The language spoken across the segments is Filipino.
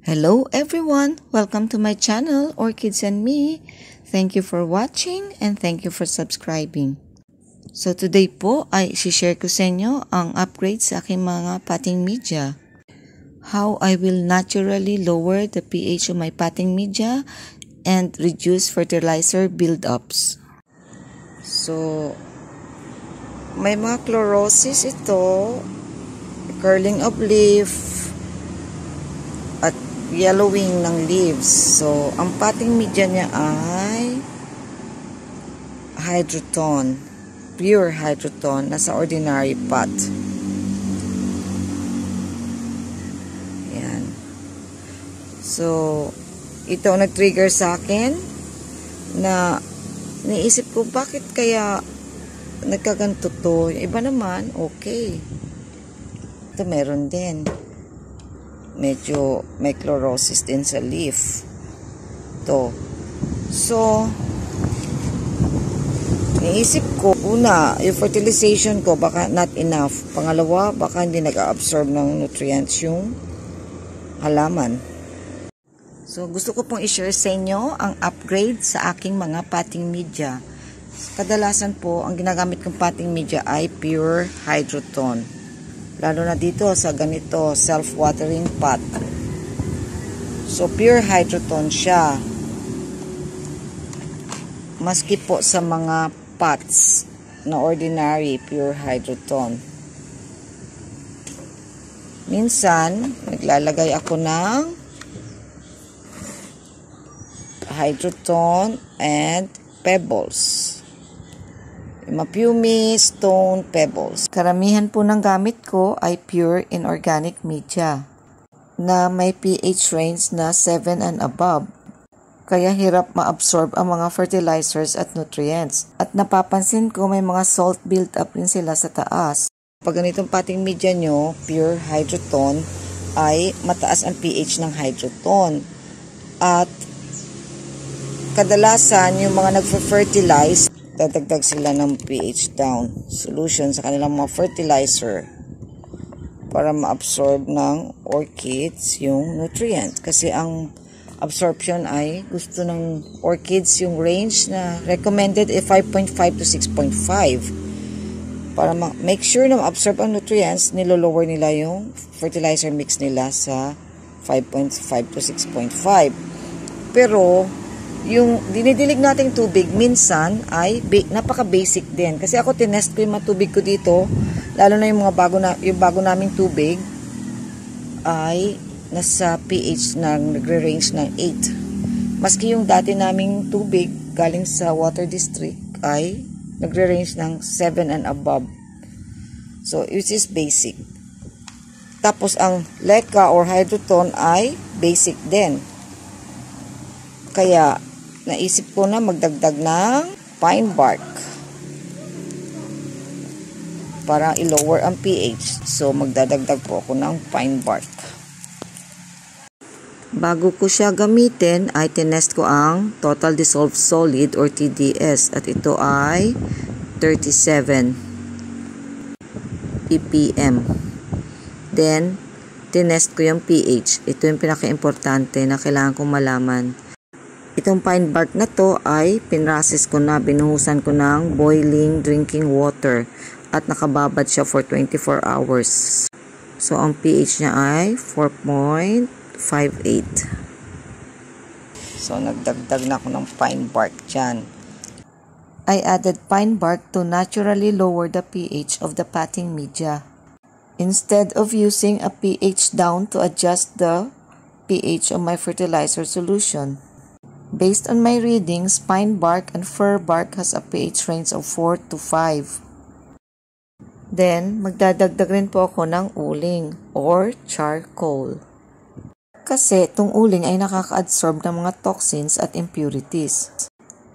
Hello everyone! Welcome to my channel, Orchids and Me. Thank you for watching and thank you for subscribing. So today po ay share ko sa inyo ang upgrade sa aking mga potting media. How I will naturally lower the pH of my potting media and reduce fertilizer buildups. So, may mga chlorosis ito, curling of leaf, yellowing ng leaves. So, ang potting media niya ay hydroton. Pure hydroton. Nasa ordinary pot. Yan. So, ito nag-trigger sa akin na niisip ko bakit kaya nagkaganto to. Iba naman, okay. Ito meron din medyo may chlorosis din sa leaf. To. So, niisip ko, una, yung fertilization ko baka not enough. Pangalawa, baka hindi nag-absorb ng nutrients yung halaman. So, gusto ko pong i-share sa inyo ang upgrade sa aking mga potting media. Kadalasan po, ang ginagamit kong potting media ay pure hydroton. Lalo na dito sa ganito, self-watering pot. So, pure hydroton siya. Maski po sa mga pots na ordinary pure hydroton. Minsan, naglalagay ako ng hydroton and pebbles. Mapiumi Stone Pebbles. Karamihan po ng gamit ko ay pure inorganic media na may pH range na 7 and above. Kaya hirap ma-absorb ang mga fertilizers at nutrients. At napapansin ko may mga salt build up rin sila sa taas. Pag ganitong pating media nyo, pure hydroton, ay mataas ang pH ng hydroton. At kadalasan yung mga nagfe-fertilize dadagdag sila ng pH down solution sa kanilang mga fertilizer para ma-absorb ng orchids yung nutrient. Kasi ang absorption ay gusto ng orchids yung range na recommended ay 5.5 to 6.5. Para make sure na ma-absorb ang nutrients, nilolower nila yung fertilizer mix nila sa 5.5 to 6.5. Pero, yung dinidilig nating tubig minsan ay napaka-basic din. Kasi ako tinest ko yung mga tubig ko dito, lalo na yung mga bago na yung bago naming tubig ay nasa pH na nagre-range ng 8. Maski yung dati naming tubig galing sa water district ay nagre-range ng 7 and above. So, which is basic. Tapos, ang leca or hydroton ay basic din. Kaya, naisip ko na magdagdag ng pine bark para i-lower ang pH. So, magdadagdag po ako ng pine bark. Bago ko siya gamitin, ay tinest ko ang Total Dissolved Solid or TDS at ito ay 37 ppm. Then, tinest ko yung pH. Ito yung pinaka-importante na kailangan kong malaman. Itong pine bark na to ay pinrasis ko na, binuhusan ko ng boiling drinking water at nakababad siya for 24 hours. So, ang pH niya ay 4.58. So, nagdagdag na ako ng pine bark dyan. I added pine bark to naturally lower the pH of the potting media. Instead of using a pH down to adjust the pH of my fertilizer solution. Based on my readings, pine bark and fir bark has a pH range of 4 to 5. Then, magdadagdag rin po ako ng uling or charcoal. Kasi itong uling ay nakaka-absorb ng mga toxins at impurities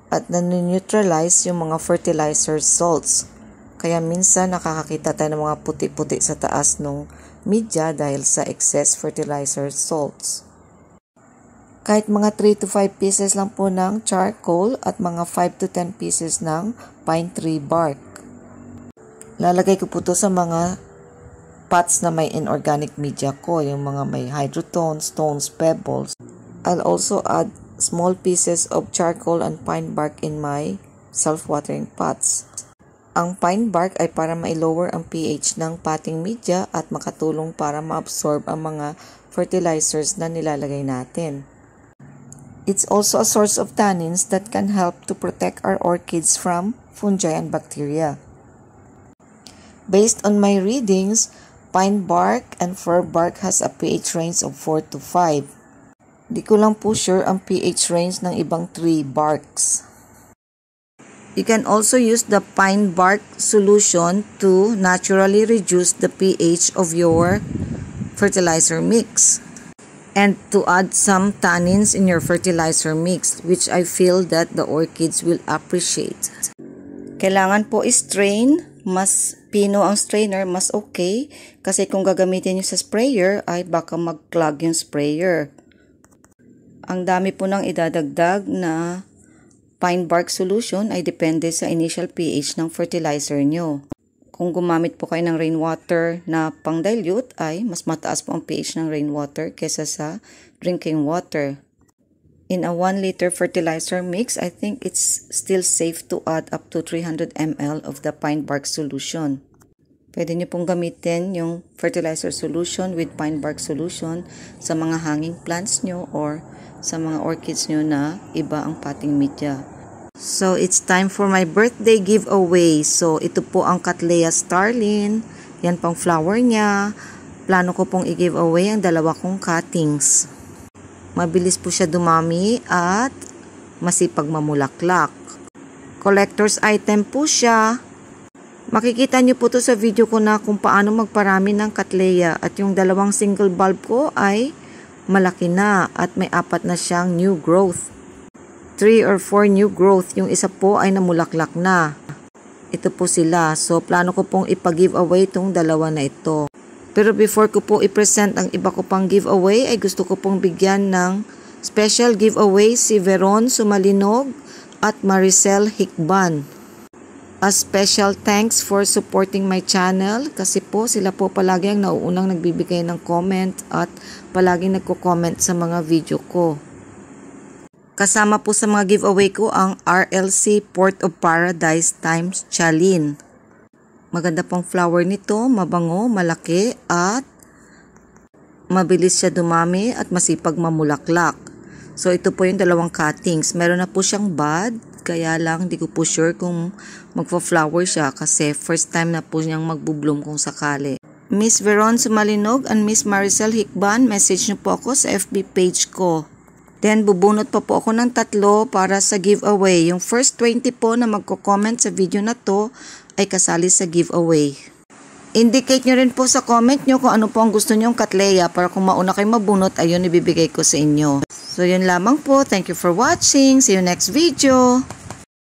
at nanneutralize yung mga fertilizer salts. Kaya minsan nakakakita tayo ng mga puti-puti sa taas ng media dahil sa excess fertilizer salts. Kahit mga 3 to 5 pieces lang po ng charcoal at mga 5 to 10 pieces ng pine tree bark. Lalagay ko po to sa mga pots na may inorganic media ko, yung mga may hydrotones, stones, pebbles. I'll also add small pieces of charcoal and pine bark in my self-watering pots. Ang pine bark ay para ma-lower ang pH ng potting media at makatulong para ma-absorb ang mga fertilizers na nilalagay natin. It's also a source of tannins that can help to protect our orchids from fungi and bacteria. Based on my readings, pine bark and fir bark has a pH range of 4 to 5. Di ko lang po sure ang pH range ng ibang tree barks. You can also use the pine bark solution to naturally reduce the pH of your fertilizer mix and to add some tannins in your fertilizer mix which I feel that the orchids will appreciate. Kailangan po strain, mas pino ang strainer, mas okay kasi kung gagamitin nyo sa sprayer ay baka mag-clog yung sprayer. Ang dami po nang idadagdag na Pine bark solution ay depende sa initial pH ng fertilizer nyo. Kung gumamit po kayo ng rainwater na pang dilute ay mas mataas po ang pH ng rainwater kesa sa drinking water. In a 1 liter fertilizer mix, I think it's still safe to add up to 300 ml of the pine bark solution. Pwede nyo pong gamitin yung fertilizer solution with pine bark solution sa mga hanging plants nyo or sa mga orchids nyo na iba ang potting media. So, it's time for my birthday giveaway. So, ito po ang Cattleya Starlin. Yan pang flower niya. Plano ko pong i-giveaway ang dalawa kong cuttings. Mabilis po siya dumami at masipag mamulaklak. Collector's item po siya. Makikita niyo po to sa video ko na kung paano magparami ng Cattleya at yung dalawang single bulb ko ay malaki na at may apat na siyang new growth. 3 or 4 new growth, yung isa po ay namulaklak na. Ito po sila. So, plano ko pong ipag-giveaway itong dalawa na ito. Pero before ko po i-present ang iba ko pang giveaway, ay gusto ko pong bigyan ng special giveaway si Veron Sumalinog at Maricel Hikban. A special thanks for supporting my channel kasi po sila po palagi ang nauunang nagbibigay ng comment at palagi nagko-comment sa mga video ko. Kasama po sa mga giveaway ko ang RLC Port of Paradise times Chalin. Maganda pong flower nito, mabango, malaki at mabilis siya dumami at masipag mamulaklak. So ito po yung dalawang cuttings. Meron na po siyang bud kaya lang hindi ko po sure kung magfa-flower siya kasi first time na po niyang magbubloom kung sakali. Miss Veron Sumalinog and Miss Maricel Hikban, message niyo po ako sa FB page ko. Then, bubunot pa po ako ng tatlo para sa giveaway. Yung first 20 po na magko-comment sa video na to ay kasali sa giveaway. Indicate nyo rin po sa comment nyo kung ano po ang gusto nyong katleya para kung mauna kayo mabunot, ayun ibibigay ko sa inyo. So, yun lamang po. Thank you for watching. See you next video.